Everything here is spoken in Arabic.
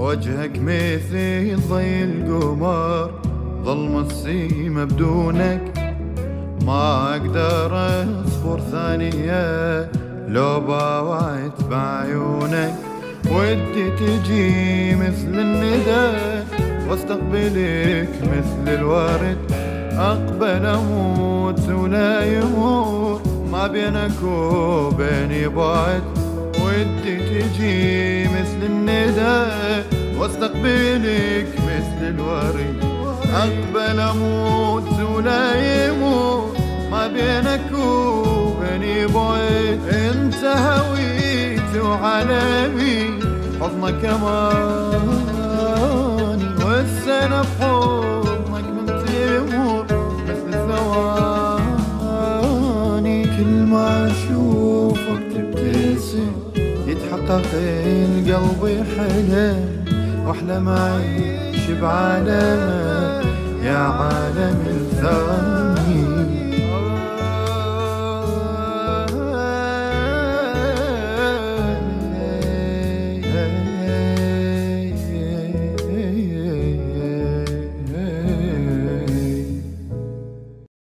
وجهك مثل ضي القمر ظلم السيمة بدونك. ما أقدر أصبر ثانية لو باوعت بعيونك. ودي تجي مثل الندى واستقبلك مثل الورد. أقبل أموت ولا يموت ما بينك وبيني بعد. ودي تجي مثل الندى واستقبلك مثل الورد أقبل أموت ولا يموت ما بينك وبيني بعد أنت هويت وعلمي حضنك أماني. والسنة بحضنك من تمر مثل ثواني كل ما أشوفك تبتسم. يتحقق القلب حلم واحلم اعيش بعالمك يا عالم.